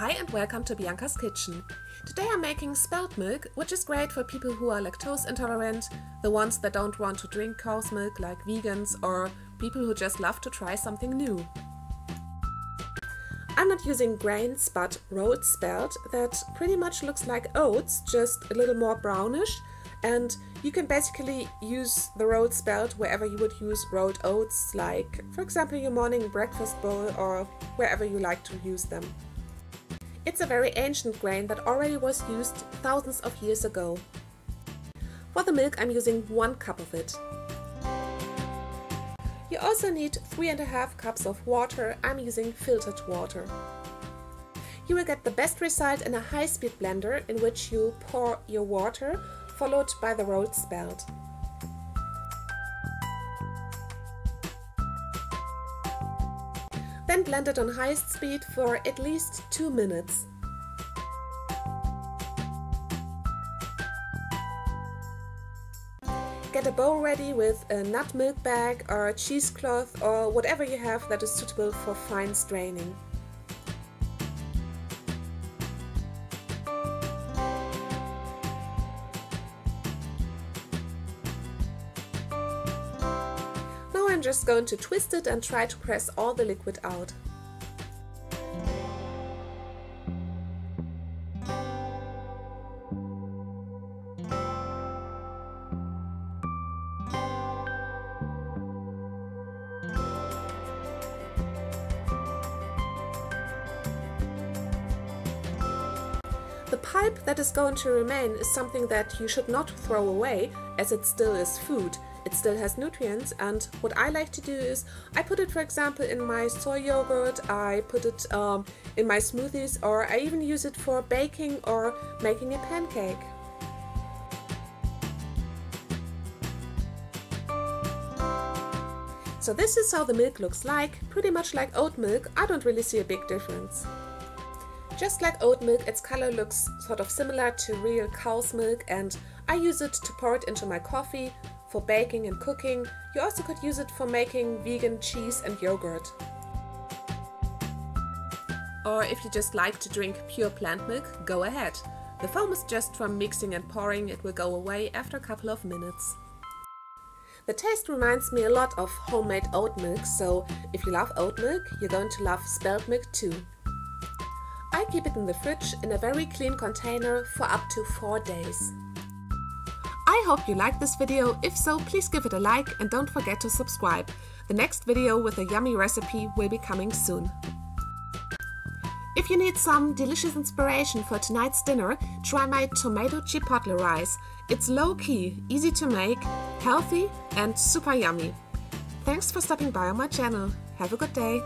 Hi and welcome to Bianca's Kitchen. Today I'm making spelt milk, which is great for people who are lactose intolerant, the ones that don't want to drink cow's milk like vegans, or people who just love to try something new. I'm not using grains but rolled spelt that pretty much looks like oats, just a little more brownish and you can basically use the rolled spelt wherever you would use rolled oats, like for example your morning breakfast bowl or wherever you like to use them. It's a very ancient grain that already was used thousands of years ago. For the milk I'm using one cup of it. You also need three and a half cups of water, I'm using filtered water. You will get the best result in a high-speed blender in which you pour your water followed by the rolled spelt. Then blend it on highest speed for at least 2 minutes. Get a bowl ready with a nut milk bag or cheesecloth or whatever you have that is suitable for fine straining. I'm just going to twist it and try to press all the liquid out. The pulp that is going to remain is something that you should not throw away as it still is food it still has nutrients and what I like to do is I put it for example in my soy yogurt, I put it um, in my smoothies or I even use it for baking or making a pancake. So this is how the milk looks like, pretty much like oat milk, I don't really see a big difference. Just like oat milk, its color looks sort of similar to real cow's milk and I use it to pour it into my coffee for baking and cooking. You also could use it for making vegan cheese and yogurt. Or if you just like to drink pure plant milk, go ahead. The foam is just from mixing and pouring, it will go away after a couple of minutes. The taste reminds me a lot of homemade oat milk, so if you love oat milk, you're going to love spelt milk too. I keep it in the fridge in a very clean container for up to 4 days. I hope you liked this video, if so please give it a like and don't forget to subscribe. The next video with a yummy recipe will be coming soon. If you need some delicious inspiration for tonight's dinner, try my tomato chipotle rice. It's low-key, easy to make, healthy and super yummy. Thanks for stopping by on my channel. Have a good day!